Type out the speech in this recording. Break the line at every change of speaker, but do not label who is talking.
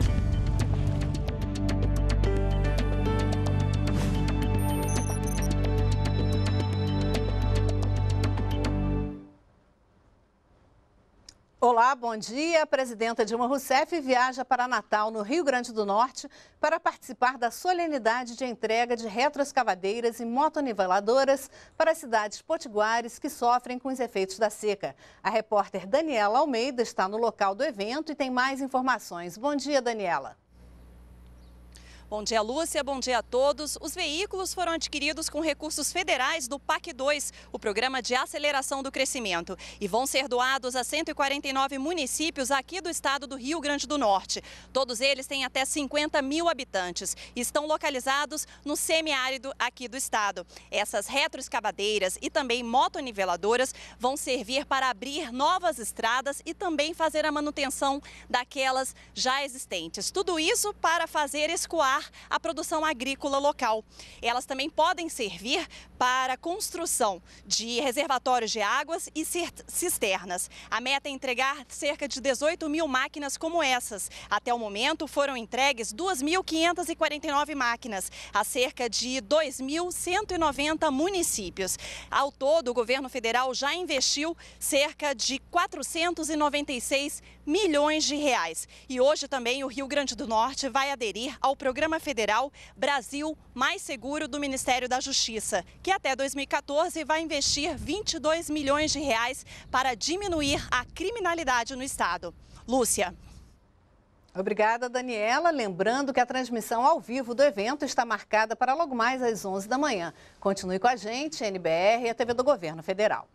Bye. Olá, bom dia. A presidenta Dilma Rousseff viaja para Natal, no Rio Grande do Norte, para participar da solenidade de entrega de retroescavadeiras e motoniveladoras para as cidades potiguares que sofrem com os efeitos da seca. A repórter Daniela Almeida está no local do evento e tem mais informações. Bom dia, Daniela.
Bom dia, Lúcia. Bom dia a todos. Os veículos foram adquiridos com recursos federais do PAC 2, o Programa de Aceleração do Crescimento, e vão ser doados a 149 municípios aqui do estado do Rio Grande do Norte. Todos eles têm até 50 mil habitantes e estão localizados no semiárido aqui do estado. Essas retroescavadeiras e também motoniveladoras vão servir para abrir novas estradas e também fazer a manutenção daquelas já existentes. Tudo isso para fazer escoar a produção agrícola local. Elas também podem servir para a construção de reservatórios de águas e cisternas. A meta é entregar cerca de 18 mil máquinas como essas. Até o momento foram entregues 2.549 máquinas a cerca de 2.190 municípios. Ao todo, o governo federal já investiu cerca de 496 milhões de reais. E hoje também o Rio Grande do Norte vai aderir ao programa federal Brasil Mais Seguro do Ministério da Justiça, que até 2014 vai investir 22 milhões de reais para diminuir a criminalidade no estado. Lúcia.
Obrigada, Daniela. Lembrando que a transmissão ao vivo do evento está marcada para logo mais às 11 da manhã. Continue com a gente, NBR e a TV do Governo Federal.